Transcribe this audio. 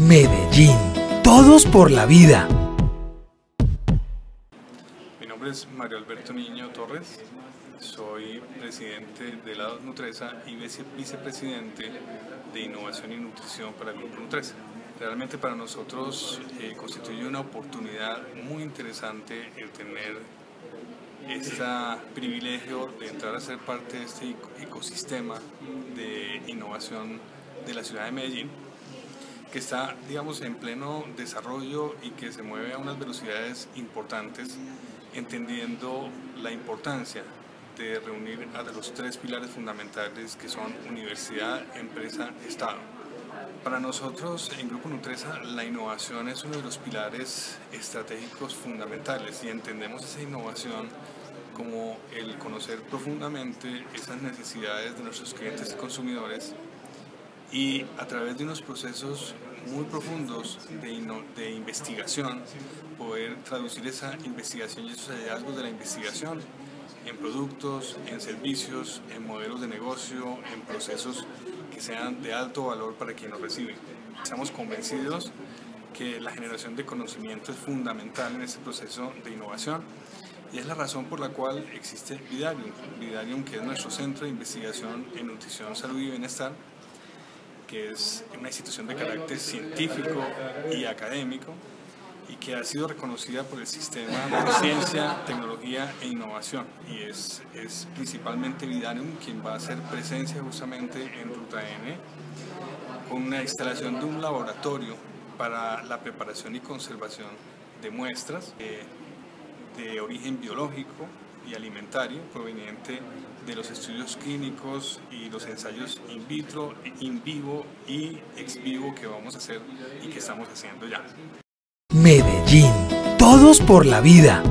Medellín. Todos por la vida. Mi nombre es Mario Alberto Niño Torres. Soy presidente de la Nutresa y vicepresidente de Innovación y Nutrición para el Grupo Nutresa. Realmente para nosotros eh, constituye una oportunidad muy interesante el tener este privilegio de entrar a ser parte de este ecosistema de innovación de la ciudad de Medellín que está, digamos, en pleno desarrollo y que se mueve a unas velocidades importantes, entendiendo la importancia de reunir a los tres pilares fundamentales que son universidad, empresa, Estado. Para nosotros en Grupo Nutresa la innovación es uno de los pilares estratégicos fundamentales y entendemos esa innovación como el conocer profundamente esas necesidades de nuestros clientes y consumidores y a través de unos procesos muy profundos de, de, investigación, poder traducir esa investigación y esos hallazgos de la investigación en productos, en servicios, en modelos de negocio, en procesos que sean de alto valor para quien los recibe. Estamos convencidos que la generación de conocimiento es fundamental en este proceso de innovación y es la razón por la cual existe Vidarium, Vidarium que es nuestro centro de investigación en nutrición, salud y bienestar, que es una institución de carácter científico y académico y que ha sido reconocida por el sistema de ciencia, tecnología e innovación. Y es, es principalmente Vidarium quien va a hacer presencia justamente en Ruta N con una instalación de un laboratorio para la preparación y conservación de muestras de, de origen biológico y alimentario proveniente de los estudios clínicos y los ensayos in vitro, in vivo y ex vivo que vamos a hacer y que estamos haciendo ya. Medellín. Todos por la vida.